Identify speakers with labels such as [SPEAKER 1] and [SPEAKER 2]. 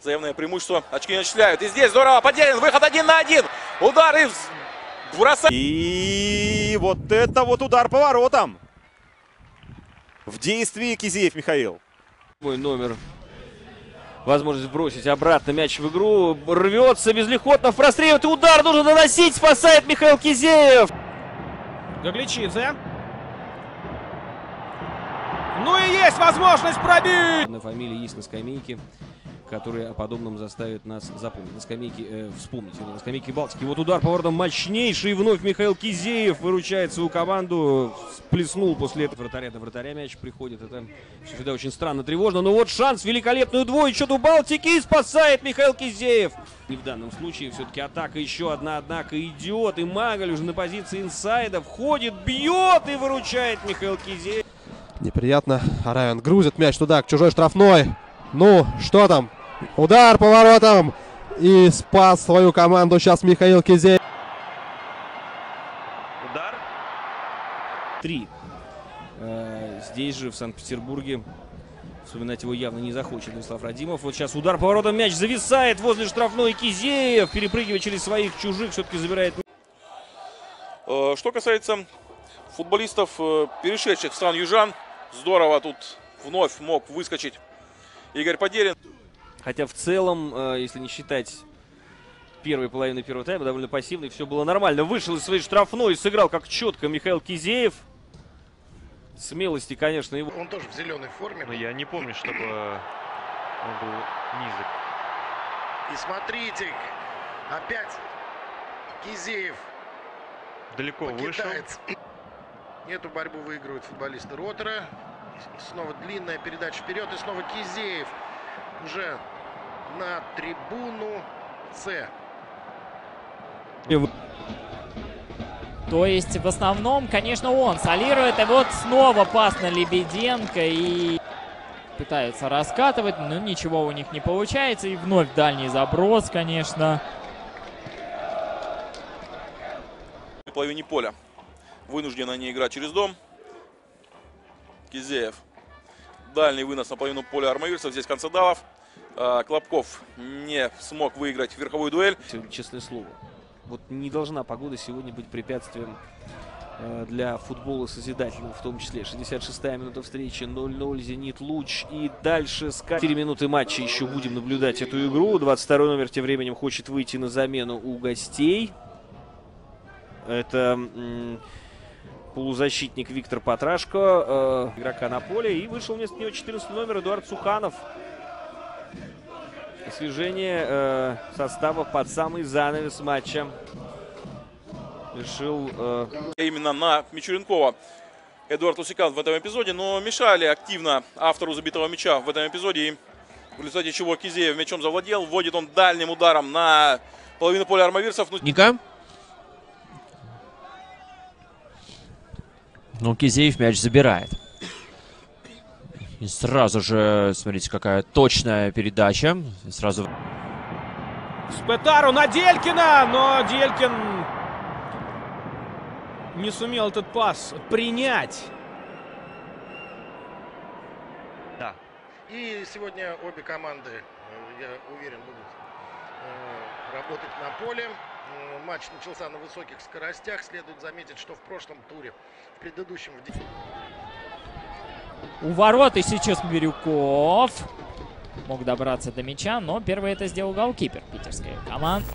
[SPEAKER 1] Заявное преимущество. Очки начисляют. И здесь здорово. Потерян. Выход один на один. Удар и бросает.
[SPEAKER 2] И вот это вот удар по воротам. В действии Кизеев Михаил.
[SPEAKER 3] Мой номер. Возможность бросить обратно мяч в игру. Рвется безлихотно в прострел. И удар нужно наносить. Спасает Михаил Кизеев.
[SPEAKER 4] Гагличидзе. Ну и есть возможность пробить!
[SPEAKER 3] На фамилии есть на скамейке, которые о подобном заставят нас запомнить. На скамейке, э, вспомнить, на скамейке Балтики. Вот удар поворотом мощнейший. Вновь Михаил Кизеев выручает свою команду. Сплеснул после этого вратаря до вратаря мяч приходит. Это все всегда очень странно, тревожно. Но вот шанс, великолепную двоечку у Балтики и спасает Михаил Кизеев. Не в данном случае все-таки атака еще одна, однако идет. И Маголь уже на позиции инсайда входит, бьет и выручает Михаил Кизеев.
[SPEAKER 5] Неприятно. Райан грузит мяч туда, к чужой штрафной. Ну, что там? Удар по воротам. И спас свою команду сейчас Михаил Кизеев.
[SPEAKER 3] Удар. Три. Э, здесь же, в Санкт-Петербурге, вспоминать его явно не захочет Владислав Радимов. Вот сейчас удар поворотом, мяч зависает возле штрафной Кизеев, перепрыгивая через своих чужих, все-таки забирает
[SPEAKER 1] Э, Что касается футболистов, э, перешедших в стран южан, здорово тут вновь мог выскочить Игорь Подерин.
[SPEAKER 3] Хотя в целом, э, если не считать первой половины первого тайма, довольно пассивный, все было нормально. Вышел из своей штрафной, сыграл как четко Михаил Кизеев. Смелости, конечно, его.
[SPEAKER 6] Он тоже в зеленой форме.
[SPEAKER 7] Но я не помню, чтобы он был низок.
[SPEAKER 6] И смотрите, опять Кизеев
[SPEAKER 7] Далеко вышел.
[SPEAKER 6] покидает. Эту борьбу выигрывают футболисты Ротора. Снова длинная передача вперед. И снова Кизеев уже на трибуну С.
[SPEAKER 8] То есть в основном, конечно, он солирует. И вот снова пас на Лебеденко. И пытаются раскатывать, но ничего у них не получается. И вновь дальний заброс, конечно.
[SPEAKER 1] В половине поля. Вынуждена не играть через дом. Кизеев. Дальний вынос на половину поля армавирцев. Здесь Концедалов. А, Клопков не смог выиграть верховую дуэль.
[SPEAKER 3] Честное слово. Вот не должна погода сегодня быть препятствием э, для футбола созидательного, в том числе. 66-я минута встречи, 0-0, Зенит, Луч. И дальше с 4 минуты матча еще будем наблюдать эту игру. 22 номер тем временем хочет выйти на замену у гостей. Это полузащитник Виктор Патрашко, э, игрока на поле. И вышел вместо него 14 номер Эдуард Суханов. Освежение э, состава под самый занавес матча. Решил э,
[SPEAKER 1] Именно на Мичуренкова. Эдуард Усикан в этом эпизоде, но мешали активно автору забитого мяча в этом эпизоде. И в результате чего Кизеев мячом завладел. Вводит он дальним ударом на половину поля армавирцев. Ну,
[SPEAKER 9] Ника. Ну, Кизеев мяч забирает. И сразу же, смотрите, какая точная передача. И Сразу
[SPEAKER 4] Спетару на Делькина, но Делькин не сумел этот пас принять.
[SPEAKER 6] И сегодня обе команды, э, я уверен, будут э, работать на поле. Э, Матч начался на высоких скоростях. Следует заметить, что в прошлом туре, в предыдущем, в
[SPEAKER 8] У ворот и сейчас Бирюков. Мог добраться до мяча, но первый это сделал голкипер питерской команды.